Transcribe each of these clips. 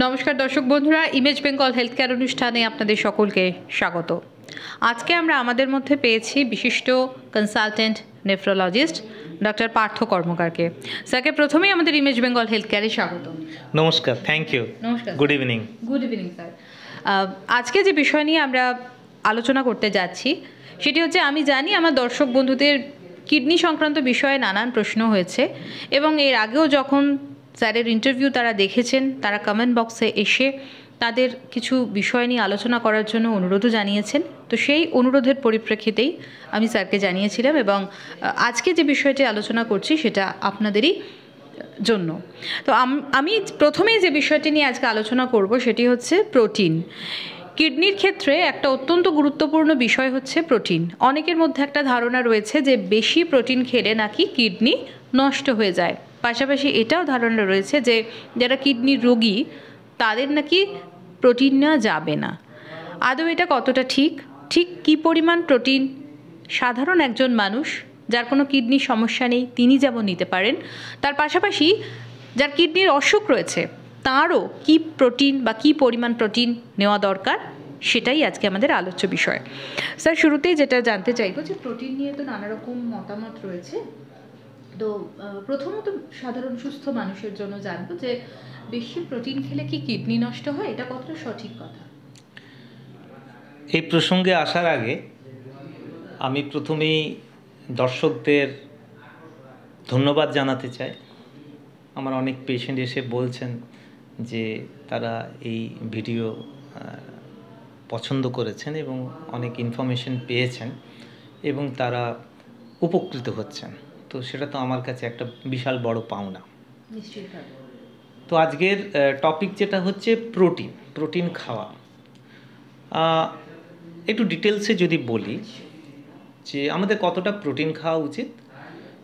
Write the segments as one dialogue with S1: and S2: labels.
S1: নমস্কার দর্শক বন্ধুরা ইমেজ বেঙ্গল হেলথ কেয়ার অনুষ্ঠানে আপনাদের সকলকে স্বাগত। আজকে আমরা আমাদের মধ্যে পেয়েছি বিশিষ্ট কনসালটেন্ট নেফ্রোলজিস্ট ডক্টর পার্থ কর্মকারকে। স্যারকে প্রথমেই আমাদের ইমেজ বেঙ্গল হেলথ কেয়ারে স্বাগত।
S2: নমস্কার থ্যাংক ইউ
S1: নমস্কার
S2: good evening
S1: good evening sir আজকে যে বিষয় নিয়ে আমরা আলোচনা করতে যাচ্ছি সেটি হচ্ছে আমি জানি আমার দর্শক বন্ধুদের কিডনি সংক্রান্ত বিষয়ে নানান প্রশ্ন হয়েছে এবং এর আগেও যখন স্যারের ইন্টারভিউ তারা দেখেছেন, তারা কমেন্ট বক্সে এসে তাদের কিছু বিষয় নিয়ে আলোচনা করার জন্য অনুরোধও জানিয়েছেন। তো সেই অনুরোধের পরিপ্রেক্ষিতেই আমি স্যারকে জানিয়েছিলাম এবং আজকে যে বিষয়টি আলোচনা করছি সেটা আপনাদেরই জন্য। তো আমি প্রথমেই যে বিষয়টি নিয়ে আজকে আলোচনা করব সেটি হচ্ছে প্রোটিন কিডনির ক্ষেত্রে একটা অত্যন্ত গুরুত্বপূর্ণ বিষয় হচ্ছে প্রোটিন অনেকের মধ্যে একটা ধারণা রয়েছে যে বেশি প্রোটিন খেলে নাকি কিডনি নষ্ট হয়ে যায়। পাশাপাশি এটাও ধারণা রয়েছে যে যারা কিডনির রোগী, তাদের নাকি প্রোটিন নেওয়া যাবে না। আদৌ এটা কতটা ঠিক? ঠিক কী পরিমাণ প্রোটিন? সাধারণ একজন মানুষ যার কোনো কিডনির সমস্যা নেই, তিনি যেমন নিতে পারেন। তার পাশাপাশি যার কিডনির অসুখ রয়েছে, তারও কি প্রোটিন বা কি পরিমাণ প্রোটিন নেওয়া দরকার? সেটাই আজকে আমাদের আলোচ্য বিষয়। স্যার, শুরুতেই যেটা জানতে চাইব যে প্রোটিন নিয়ে তো নানা রকম মতামত রয়েছে। তো প্রথমত সাধারণ সুস্থ মানুষের জন্য জানব যে বেশি প্রোটিন খেলে কি কিডনি নষ্ট হয়? এটা কতটা সঠিক কথা?
S2: এই প্রসঙ্গে আসার আগে আমি প্রথমেই দর্শকদের ধন্যবাদ জানাতে চাই। আমার অনেক পেশেন্ট এসে বলছেন যে তারা এই ভিডিও পছন্দ করেছেন এবং অনেক ইনফরমেশন পেয়েছেন এবং তারা উপকৃত হচ্ছেন। তো সেটা তো আমার কাছে একটা বিশাল বড় পাওনা। তো আজকের টপিক যেটা হচ্ছে প্রোটিন প্রোটিন খাওয়া। একটু ডিটেলসে যদি বলি যে আমাদের কতটা প্রোটিন খাওয়া উচিত।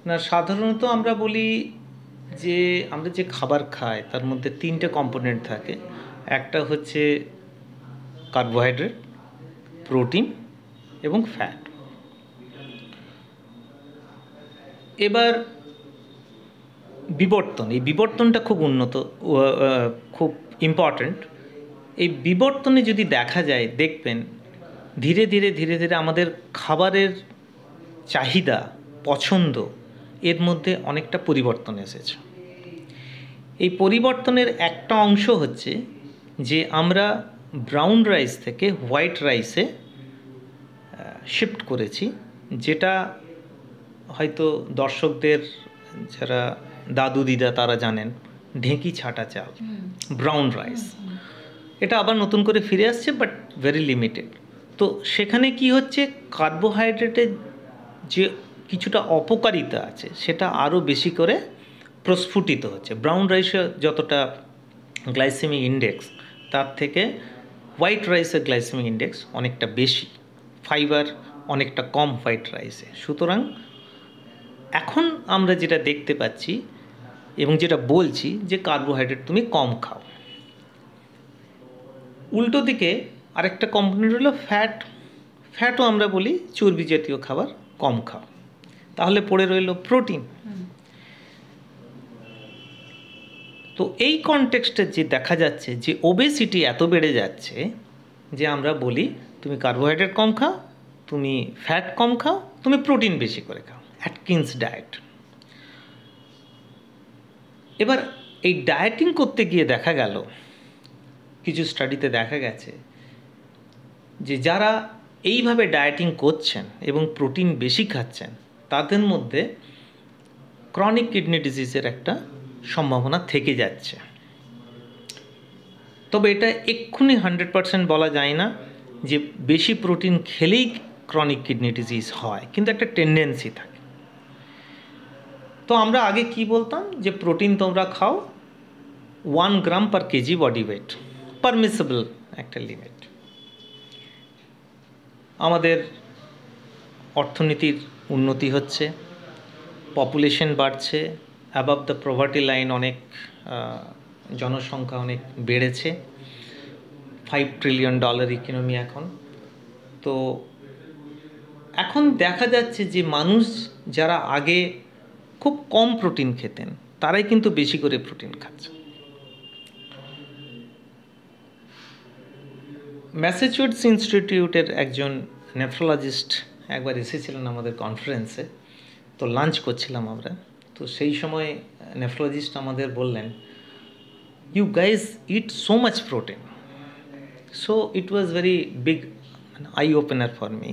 S2: না সাধারণত আমরা বলি যে আমরা যে খাবার খাই তার মধ্যে তিনটে কম্পোনেন্ট থাকে। একটা হচ্ছে কার্বোহাইড্রেট প্রোটিন এবং ফ্যাট এবার বিবর্তন, এই বিবর্তনটা খুব উন্নত খুব ইম্পর্ট্যান্ট এই বিবর্তনে যদি দেখা যায়, দেখবেন ধীরে ধীরে ধীরে ধীরে আমাদের খাবারের চাহিদা, পছন্দ, এর মধ্যে অনেকটা পরিবর্তন এসেছে। এই পরিবর্তনের একটা অংশ হচ্ছে যে আমরা ব্রাউন রাইস থেকে হোয়াইট রাইসে শিফট করেছি, যেটা হয়তো দর্শকদের যারা দাদু দিদা তারা জানেন ঢেঁকি ছাটা চাল ব্রাউন রাইস এটা আবার নতুন করে ফিরে আসছে বাট ভেরি লিমিটেড তো সেখানে কি হচ্ছে কার্বোহাইড্রেটের যে কিছুটা অপকারিতা আছে সেটা আরও বেশি করে প্রস্ফুটিত হচ্ছে। ব্রাউন রাইসে যতটা গ্লাইসেমিক ইন্ডেক্স তার থেকে হোয়াইট রাইসের গ্লাইসেমিক ইন্ডেক্স অনেকটা বেশি। ফাইবার অনেকটা কম হোয়াইট রাইসে সুতরাং এখন আমরা যেটা দেখতে পাচ্ছি এবং যেটা বলছি যে কার্বোহাইড্রেট তুমি কম খাও। উল্টো দিকে আরেকটা কম্পোনেন্ট হলো ফ্যাট ফ্যাটও আমরা বলি চর্বি জাতীয় খাবার কম খাও। তাহলে পড়ে রইল প্রোটিন তো এই কনটেক্সটে যে দেখা যাচ্ছে যে ওবেসিটি এত বেড়ে যাচ্ছে যে আমরা বলি তুমি কার্বোহাইড্রেট কম খাও তুমি ফ্যাট কম খাও তুমি প্রোটিন বেশি করে খাও। অ্যাটকিন্স ডায়েট এবার এই ডায়েটিং করতে গিয়ে দেখা গেল, কিছু স্টাডিতে দেখা গেছে, যে যারা এইভাবে ডায়েটিং করছেন এবং প্রোটিন বেশি খাচ্ছেন, তাদের মধ্যে ক্রনিক কিডনি ডিজিজের একটা সম্ভাবনা থেকে যাচ্ছে। তবে এটা এক্ষুনি হান্ড্রেড পারসেন্ট বলা যায় না যে বেশি প্রোটিন খেলেই ক্রনিক কিডনি ডিজিজ হয়, কিন্তু একটা টেন্ডেন্সি থাকে। তো আমরা আগে কি বলতাম? যে প্রোটিন তোমরা খাও one gram per kg body weight permissible একটা লিমিট আমাদের অর্থনীতির উন্নতি হচ্ছে পপুলেশন বাড়ছে অ্যাবাভ দ্য প্রভার্টি লাইন অনেক জনসংখ্যা অনেক বেড়েছে ফাইভ ট্রিলিয়ন ডলার ইকোনমি এখন। তো এখন দেখা যাচ্ছে যে মানুষ যারা আগে খুব কম প্রোটিন খেতেন, তারাই কিন্তু বেশি করে প্রোটিন খাচ্ছে। ম্যাসাচুয়েটস ইনস্টিটিউটের একজন নেফ্রোলজিস্ট একবার এসেছিলেন আমাদের কনফারেন্সে, তো লাঞ্চ করছিলাম আমরা। তো সেই সময় নেফ্রোলজিস্ট আমাদের বললেন you guys eat so much protein so it was very big eye opener for me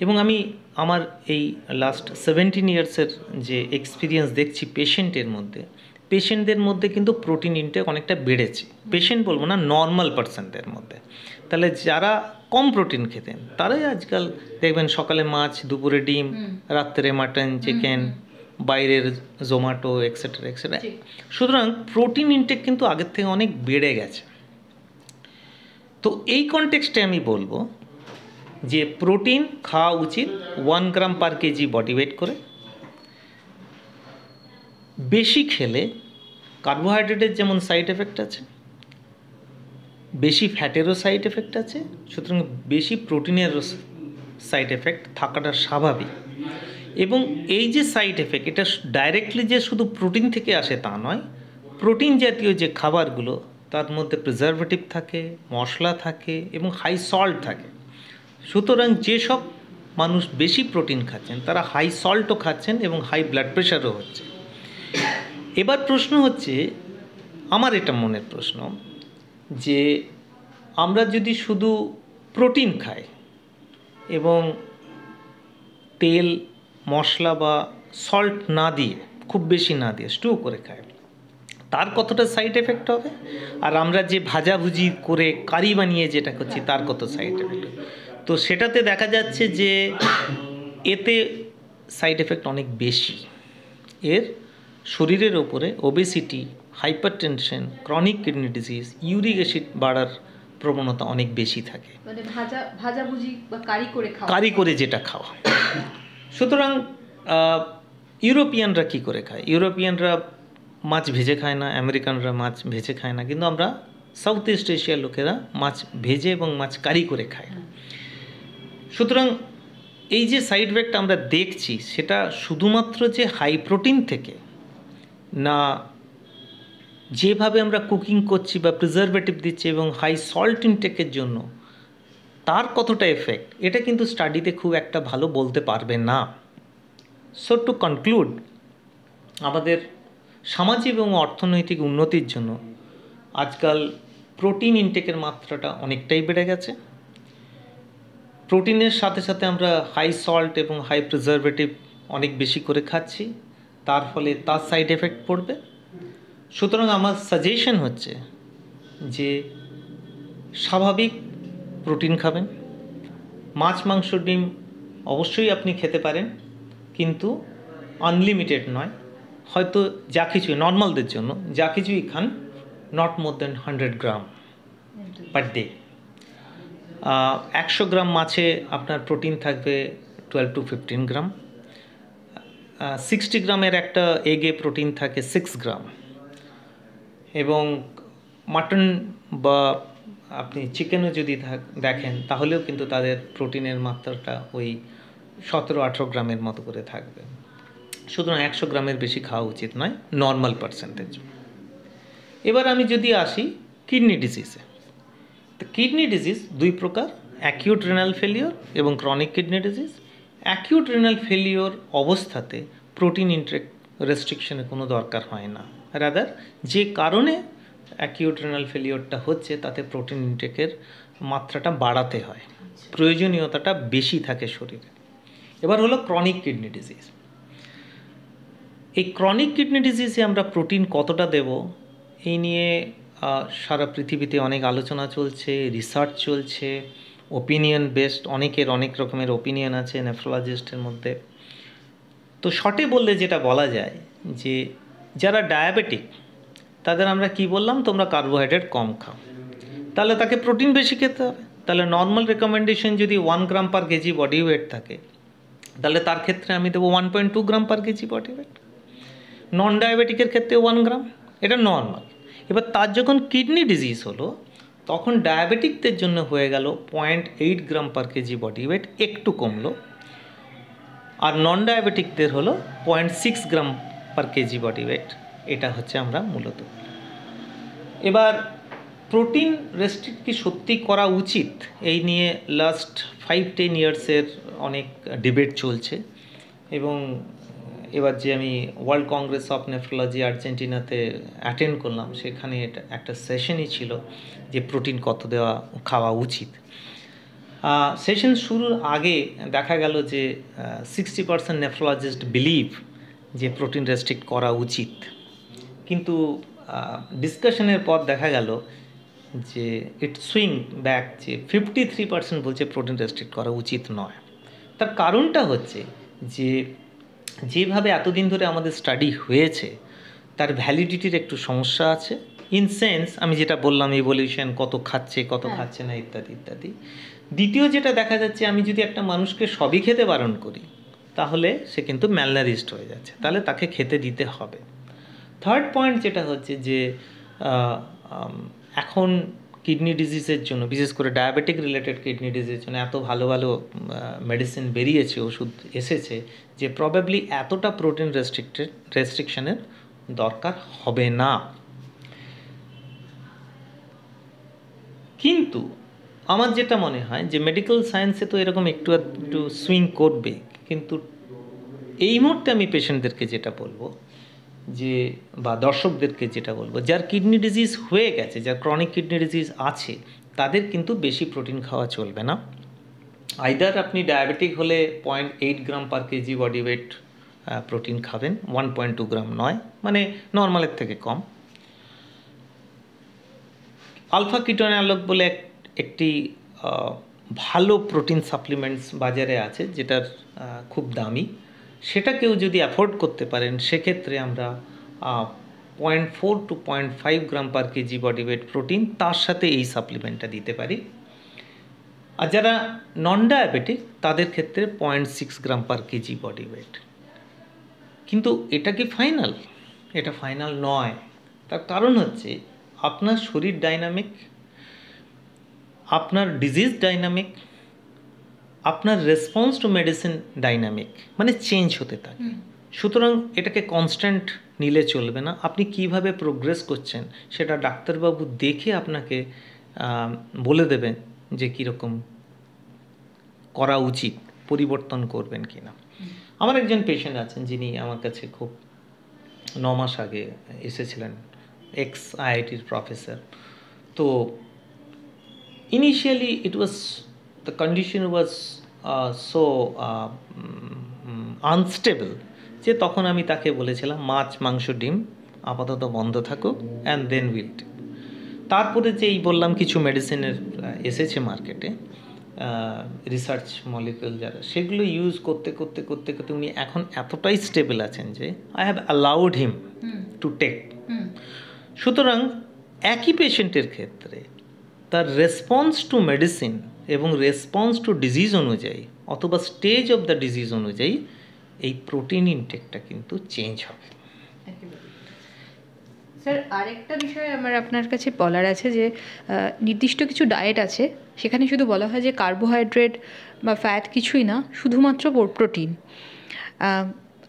S2: এবং আমি আমার এই লাস্ট সেভেন্টিন ইয়ার্সের যে এক্সপিরিয়েন্স দেখছি পেশেন্টের মধ্যে পেশেন্টদের মধ্যে কিন্তু প্রোটিন ইনটেক অনেকটা বেড়েছে। পেশেন্ট বলব না নর্মাল পার্সনদের মধ্যে। তাহলে যারা কম প্রোটিন খেতেন তারাই আজকাল দেখবেন সকালে মাছ দুপুরে ডিম রাত্রে মাটন চিকেন বাইরের জোম্যাটো এক্সেট্রা এক্সেট্রা সুতরাং প্রোটিন ইনটেক কিন্তু আগের থেকে অনেক বেড়ে গেছে। তো এই কনটেক্সটে আমি বলব যে প্রোটিন খাওয়া উচিত one gram per kg body weight করে। বেশি খেলে কার্বোহাইড্রেটের যেমন সাইড এফেক্ট আছে, বেশি ফ্যাটেরও সাইড এফেক্ট আছে, সুতরাং বেশি প্রোটিনেরও সাইড এফেক্ট থাকাটা স্বাভাবিক। এবং এই যে সাইড এফেক্ট এটা ডাইরেক্টলি যে শুধু প্রোটিন থেকে আসে তা নয় প্রোটিন জাতীয় যে খাবারগুলো, তার মধ্যে প্রিজারভেটিভ থাকে, মশলা থাকে, এবং হাই সল্ট থাকে। সুতরাং যেসব মানুষ বেশি প্রোটিন খাচ্ছেন, তারা হাই সল্টও খাচ্ছেন এবং হাই ব্লাড প্রেশারও হচ্ছে। এবার প্রশ্ন হচ্ছে, আমার এটা মনের প্রশ্ন যে আমরা যদি শুধু প্রোটিন খাই এবং তেল, মশলা বা সল্ট না দিয়ে, খুব বেশি না দিয়ে স্টু করে খাই, তার কতটা সাইড এফেক্ট হবে? আর আমরা যে ভাজাভুজি করে কারি বানিয়ে যেটা করছি, তার কত সাইড এফেক্ট তো সেটাতে দেখা যাচ্ছে যে এতে সাইড এফেক্ট অনেক বেশি। এর শরীরের ওপরে obesity hypertension chronic kidney disease uric acid বাড়ার প্রবণতা অনেক বেশি থাকে।
S1: মানে ভাজা ভাজাভুজি বা কারি করে খাওয়া।
S2: কারি করে যেটা খাওয়া। সুতরাং ইউরোপিয়ানরা কি করে খায়? ইউরোপিয়ানরা মাছ ভেজে খায় না আমেরিকানরা মাছ ভেজে খায় না কিন্তু আমরা সাউথ ইস্ট এশিয়ার লোকেরা মাছ ভেজে এবং মাছ কারি করে খায় সুতরাং এই যে সাইড এফেক্ট আমরা দেখছি, সেটা শুধুমাত্র যে হাই প্রোটিন থেকে, না যেভাবে আমরা কুকিং করছি বা প্রিজারভেটিভ দিচ্ছি এবং হাই সল্ট ইনটেকের জন্য, তার কতটা এফেক্ট এটা কিন্তু স্টাডিতে খুব একটা ভালো বলতে পারবে না। সো টু কনক্লুড আমাদের সামাজিক এবং অর্থনৈতিক উন্নতির জন্য আজকাল প্রোটিন ইনটেকের মাত্রাটা অনেকটাই বেড়ে গেছে। প্রোটিনের সাথে সাথে আমরা হাই সল্ট এবং হাই প্রিজারভেটিভ অনেক বেশি করে খাচ্ছি। তার ফলে তার সাইড এফেক্ট পড়বে। সুতরাং আমার সাজেশন হচ্ছে যে স্বাভাবিক প্রোটিন খাবেন। মাছ, মাংস, ডিম অবশ্যই আপনি খেতে পারেন, কিন্তু আনলিমিটেড নয়। হয়তো যা কিছুই নর্মালদের জন্য যা কিছুই খান not more than hundred gram per day একশো গ্রাম মাছে আপনার প্রোটিন থাকবে twelve to fifteen gram. Sixty গ্রামের একটা এগে প্রোটিন থাকে সিক্স গ্রাম। এবং মাটন বা আপনি চিকেনও যদি দেখেন, তাহলেও কিন্তু তাদের প্রোটিনের মাত্রাটা ওই সতেরো আঠেরো গ্রামের মতো করে থাকবে। সুতরাং একশো গ্রামের বেশি খাওয়া উচিত নয় নর্মাল পার্সেন্টেজ এবার আমি যদি আসি কিডনি ডিজিজে তো কিডনি ডিজিজ দুই প্রকার অ্যাকিউট রেনাল ফেলিওর এবং chronic kidney disease acute renal failure অবস্থাতে প্রোটিন ইন্ট্রেক রেস্ট্রিকশনের কোনো দরকার হয় না। রাদার যে কারণে অ্যাকিউট রেনাল ফেলিওরটা হচ্ছে, তাতে প্রোটিন ইনটেকের মাত্রাটা বাড়াতে হয়। প্রয়োজনীয়তাটা বেশি থাকে শরীরে। এবার হলো ক্রনিক কিডনি ডিজিজ এই ক্রনিক কিডনি ডিজিজে আমরা প্রোটিন কতটা দেব, এই নিয়ে সারা পৃথিবীতে অনেক আলোচনা চলছে রিসার্চ চলছে ওপিনিয়ন বেসড অনেকের অনেক রকমের ওপিনিয়ন আছে নেফ্রোলজিস্টের মধ্যে। তো শর্টে বললে যেটা বলা যায় যে, যারা ডায়াবেটিক তাদের আমরা কি বললাম? তোমরা কার্বোহাইড্রেট কম খাও। তাহলে তাকে প্রোটিন বেশি খেতে হবে। তাহলে নর্মাল রেকমেন্ডেশন যদি one gram per KG body weight থাকে, তাহলে তার ক্ষেত্রে আমি দেবো one point two gram per KG body weight non ডায়াবেটিকের ক্ষেত্রে ওয়ান গ্রাম এটা নর্মাল এবার তার যখন কিডনি ডিজিজ হলো, তখন ডায়াবেটিকদের জন্য হয়ে গেল point eight gram per KG body weight একটু কমলো। আর নন ডায়াবেটিকদের হলো point six gram per KG body weight এটা হচ্ছে আমরা মূলত। এবার প্রোটিন রেস্ট্রিক্ট কি সত্যি করা উচিত? এই নিয়ে লাস্ট ফাইভ টেন ইয়ার্সের অনেক ডিবেট চলছে এবং এবার যে আমি ওয়ার্ল্ড কংগ্রেস অফ নেফ্রোলজি আর্জেন্টিনাতে অ্যাটেন্ড করলাম, সেখানে একটা সেশনই ছিল যে প্রোটিন কত দেওয়া, খাওয়া উচিত। সেশন শুরুর আগে দেখা গেল যে সিক্সটি পার্সেন্ট নেফ্রোলজিস্ট বিলিভ যে প্রোটিন রেস্ট্রিক্ট করা উচিত। কিন্তু ডিসকাশনের পর দেখা গেল যে ইট সুইং ব্যাক যে ফিফটি থ্রি পার্সেন্ট বলছে প্রোটিন রেস্ট্রিক্ট করা উচিত নয়। তার কারণটা হচ্ছে যে যেভাবে এতদিন ধরে আমাদের স্টাডি হয়েছে তার ভ্যালিডিটির একটু সমস্যা আছে। ইন সেন্স আমি যেটা বললাম ইভলিউশন কত খাচ্ছে কত
S1: হ্যাঁ।
S2: খাচ্ছে না ইত্যাদি ইত্যাদি। দ্বিতীয় যেটা দেখা যাচ্ছে আমি যদি একটা মানুষকে সবই খেতে বারণ করি তাহলে সে কিন্তু ম্যালনারিস্ট হয়ে যাচ্ছে। তাহলে তাকে খেতে দিতে হবে। থার্ড পয়েন্ট যেটা হচ্ছে যে এখন কিডনি ডিজিজের জন্য, বিশেষ করে ডায়াবেটিক রিলেটেড কিডনি ডিজিজের জন্য এত ভালো ভালো মেডিসিন বেরিয়েছে, ওষুধ এসেছে যে প্রবাবলি এতটা প্রোটিন রেস্ট্রিক্টেড রেস্ট্রিকশনের দরকার হবে না। কিন্তু আমার যেটা মনে হয় যে মেডিকেল সায়েন্সে তো এরকম একটু একটু সুইং করবে কিন্তু এই মুহূর্তে আমি পেশেন্টদেরকে যেটা বলব যে, বা দর্শকদেরকে যেটা বলব, যার কিডনি ডিজিজ হয়ে গেছে, যার ক্রনিক কিডনি ডিজিজ আছে, তাদের কিন্তু বেশি প্রোটিন খাওয়া চলবে না। আইদার আপনি ডায়াবেটিক হলে point eight gram per KG body weight protein খাবেন ওয়ান পয়েন্ট টু গ্রাম নয় মানে নর্মালের থেকে কম। আলফা কিটোন অ্যালক বলে একটি ভালো প্রোটিন সাপ্লিমেন্টস বাজারে আছে, যেটার খুব দামি। সেটা কেউ যদি অ্যাফোর্ড করতে পারেন, সেক্ষেত্রে আমরা point four to point five gram per KG body weight protein তার সাথে এই সাপ্লিমেন্টটা দিতে পারি। আর যারা নন ডায়াবেটিক তাদের ক্ষেত্রে point six gram per KG body weight কিন্তু এটা কি ফাইনাল এটা ফাইনাল নয়। তার কারণ হচ্ছে, আপনার শরীর ডাইনামিক আপনার ডিজিজ ডাইনামিক আপনার রেসপন্স টু মেডিসিন ডাইনামিক মানে চেঞ্জ হতে থাকে। সুতরাং এটাকে কনস্ট্যান্ট নিলে চলবে না। আপনি কীভাবে প্রোগ্রেস করছেন সেটা ডাক্তারবাবু দেখে আপনাকে বলে দেবেন যে কীরকম করা উচিত পরিবর্তন করবেন কি না আমার একজন পেশেন্ট আছেন যিনি আমার কাছে খুব ন মাস আগে এসেছিলেন এক্স আইআইটির প্রফেসর তো initially it was the condition was so unstable যে তখন আমি তাকে বলেছিলাম মাছ মাংস ডিম আপাতত বন্ধ থাকুক অ্যান্ড দেন উইল তারপরে যে এই বললাম কিছু মেডিসিনের এসেছে মার্কেটে রিসার্চ মলিকুল যারা সেগুলো ইউজ করতে করতে করতে করতে উনি এখন এতটাই স্টেবল আছেন যে I have allowed him. To take সুতরাং একই পেশেন্টের ক্ষেত্রে তার রেসপন্স টু মেডিসিন এবং রেসপন্স টু ডিজিজ অনুযায়ী অথবা স্টেজ অফ দ্য ডিজিজ অনুযায়ী এই প্রোটিন ইনটেকটা কিন্তু চেঞ্জ হবে।
S1: স্যার আরেকটা বিষয় আমার আপনার কাছে বলার আছে যে নির্দিষ্ট কিছু ডায়েট আছে সেখানে শুধু বলা হয় যে কার্বোহাইড্রেট বা ফ্যাট কিছুই না শুধুমাত্র প্রোটিন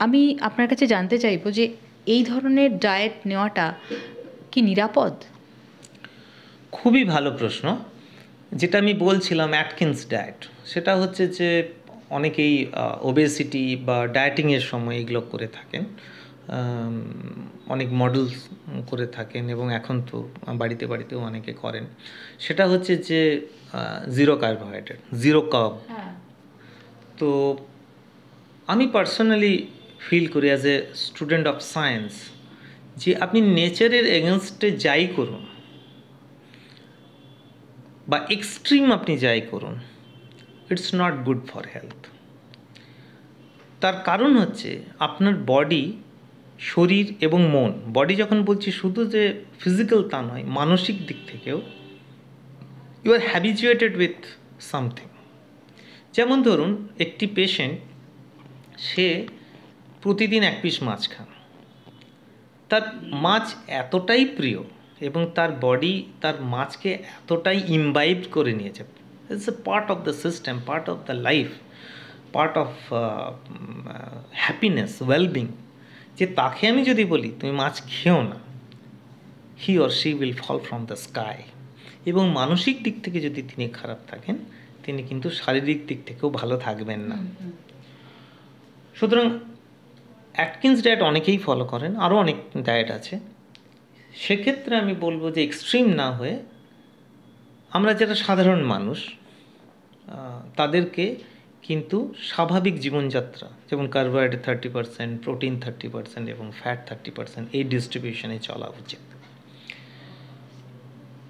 S1: আমি আপনার কাছে জানতে চাইব যে এই ধরনের ডায়েট নেওয়াটা কি নিরাপদ?
S2: খুবই ভালো প্রশ্ন। যেটা আমি বলছিলাম অ্যাটকিন্স ডায়েট সেটা হচ্ছে যে অনেকেই ওবেসিটি বা ডায়েটিংয়ের সময় এগুলো করে থাকেন। অনেক মডেলস করে থাকেন এবং এখন তো বাড়িতে বাড়িতেও অনেকে করেন। সেটা হচ্ছে যে জিরো কার্বোহাইড্রেট জিরো কার্ব তো আমি পার্সোনালি ফিল করি as a student of science যে আপনি নেচারের এগেনস্টে যাই করুন বা এক্সট্রিম আপনি যাই করুন it's not good for health তার কারণ হচ্ছে, আপনার বডি শরীর এবং মন বডি যখন বলছি শুধু যে ফিজিক্যাল তা নয়, মানসিক দিক থেকেও you are habituated with something যেমন ধরুন, একটি পেশেন্ট সে প্রতিদিন এক পিস মাছ খান তার মাছ এতটাই প্রিয় এবং তার বডি তার মাছকে এতটাই ইমবাইব করে নিয়েছে। It's a part of the system part of the life part of happiness wellbeing যে তাকে আমি যদি বলি তুমি মাছ খেও না he or she will fall from the sky এবং মানসিক দিক থেকে যদি তিনি খারাপ থাকেন তিনি কিন্তু শারীরিক দিক থেকেও ভালো থাকবেন না। সুতরাং অ্যাটকিন্স ডায়েট অনেকেই ফলো করেন আরও অনেক ডায়েট আছে। সেক্ষেত্রে আমি বলব যে এক্সট্রিম না হয়ে আমরা যারা সাধারণ মানুষ তাদেরকে কিন্তু স্বাভাবিক জীবনযাত্রা, যেমন carbohydrate thirty percent protein thirty percent এবং ফ্যাট থার্টি পার্সেন্ট এই ডিস্ট্রিবিউশনে চলা উচিত।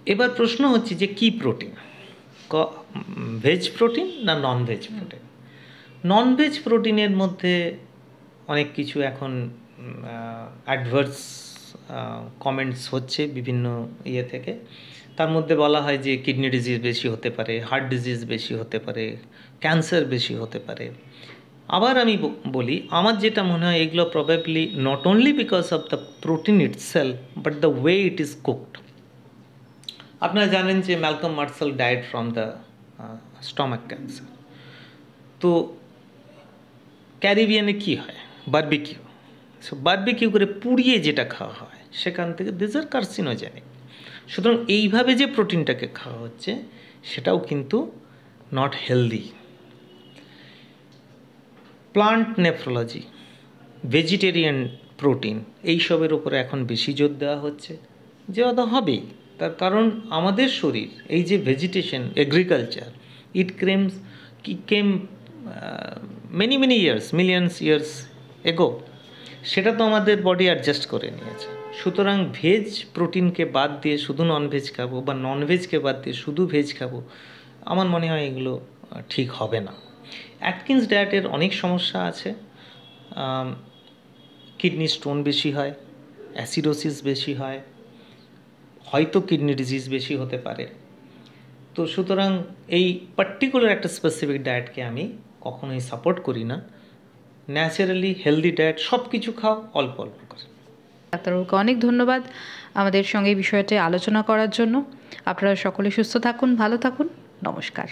S2: এবার প্রশ্ন হচ্ছে যে কি প্রোটিন ক ভেজ প্রোটিন না non veg protein non veg প্রোটিনের মধ্যে অনেক কিছু এখন অ্যাডভার্স কমেন্টস হচ্ছে বিভিন্ন ইয়ে থেকে। তার মধ্যে বলা হয় যে কিডনি ডিজিজ বেশি হতে পারে হার্ট ডিজিজ বেশি হতে পারে ক্যান্সার বেশি হতে পারে। আবার আমি বলি, আমার যেটা মনে হয় এগুলো probably not only because of the protein itself but the way it is cooked আপনারা জানেন যে Malcolm Marcel diet from the stomach cancer তো ক্যারিবিয়ানে কি হয়? বারবিকিউ বারবিকিউ করে পুড়িয়ে যেটা খাওয়া হয়, সেখান থেকে দিস আর কার্সিনোজেনিক সুতরাং এইভাবে যে প্রোটিনটাকে খাওয়া হচ্ছে, সেটাও কিন্তু not healthy plant nephrology vegetarian protein এইসবের উপরে এখন বেশি জোর দেওয়া হচ্ছে। যে অত হবেই, তার কারণ আমাদের শরীর, এই যে ভেজিটেশন এগ্রিকালচার ইট ক্রেমস কি came many many years millions years ago সেটা তো আমাদের বডি অ্যাডজাস্ট করে নিয়েছে। সুতরাং ভেজ প্রোটিনকে বাদ দিয়ে শুধু নন ভেজ খাব বা নন ভেজকে বাদ দিয়ে শুধু ভেজ খাব, আমার মনে হয় এগুলো ঠিক হবে না। অ্যাটকিন্স ডায়েটের অনেক সমস্যা আছে। কিডনি স্টোন বেশি হয় অ্যাসিডোসিস বেশি হয়, হয়তো কিডনি ডিজিজ বেশি হতে পারে। তো সুতরাং এই পার্টিকুলার একটা স্পেসিফিক ডায়েটকে আমি কখনোই সাপোর্ট করি না। ন্যাচারালি হেলদি ডায়েট সব কিছু খাও, অল্প অল্প করে।
S1: ডাক্তারবাবুকে অনেক ধন্যবাদ আমাদের সঙ্গে এই বিষয়টি আলোচনা করার জন্য। আপনারা সকলে সুস্থ থাকুন, ভালো থাকুন। নমস্কার।